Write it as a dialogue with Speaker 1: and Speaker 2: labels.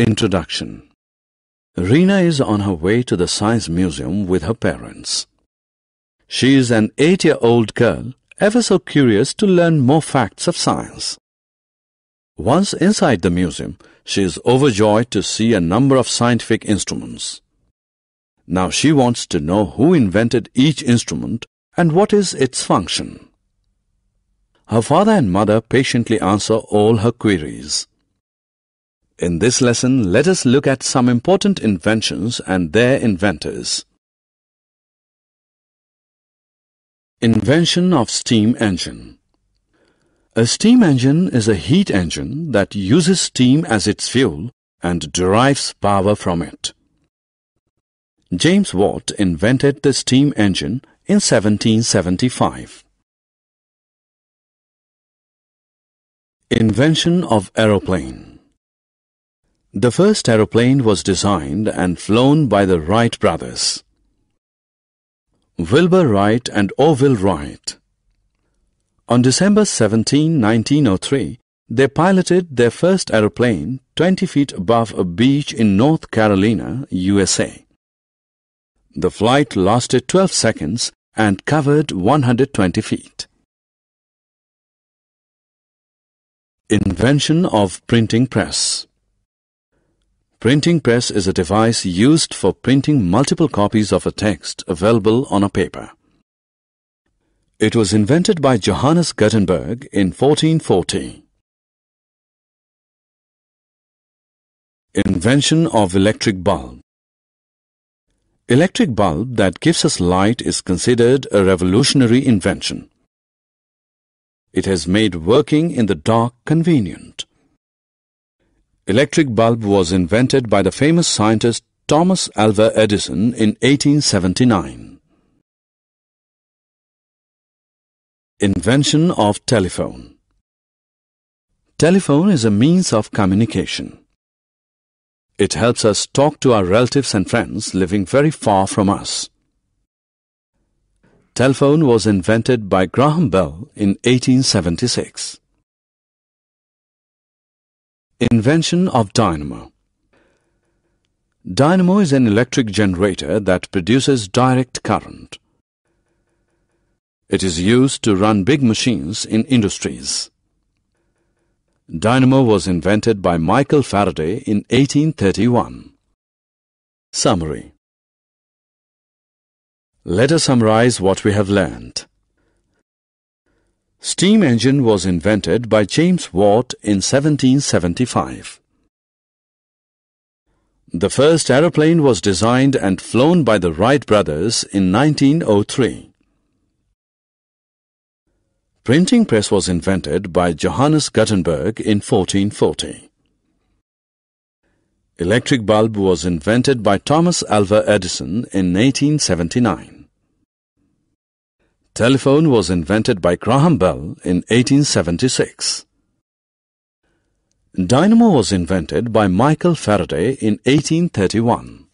Speaker 1: Introduction Reena is on her way to the Science Museum with her parents. She is an eight-year-old girl, ever so curious to learn more facts of science. Once inside the museum, she is overjoyed to see a number of scientific instruments. Now she wants to know who invented each instrument and what is its function. Her father and mother patiently answer all her queries. In this lesson, let us look at some important inventions and their inventors. Invention of steam engine A steam engine is a heat engine that uses steam as its fuel and derives power from it. James Watt invented the steam engine in 1775. Invention of aeroplane The first aeroplane was designed and flown by the Wright brothers. Wilbur Wright and Orville Wright. On December 17, 1903, they piloted their first aeroplane 20 feet above a beach in North Carolina, USA. The flight lasted 12 seconds and covered 120 feet. Invention of printing press Printing press is a device used for printing multiple copies of a text available on a paper. It was invented by Johannes Gutenberg in 1440. Invention of electric bulb Electric bulb that gives us light is considered a revolutionary invention. It has made working in the dark convenient. Electric bulb was invented by the famous scientist Thomas Alva Edison in 1879. Invention of telephone Telephone is a means of communication. It helps us talk to our relatives and friends living very far from us. Telephone was invented by Graham Bell in 1876. Invention of dynamo Dynamo is an electric generator that produces direct current. It is used to run big machines in industries. Dynamo was invented by Michael Faraday in 1831. Summary Let us summarize what we have learned. Steam engine was invented by James Watt in 1775. The first aeroplane was designed and flown by the Wright brothers in 1903. Printing press was invented by Johannes Gutenberg in 1440. Electric bulb was invented by Thomas Alva Edison in 1879. Telephone was invented by Graham Bell in 1876. Dynamo was invented by Michael Faraday in 1831.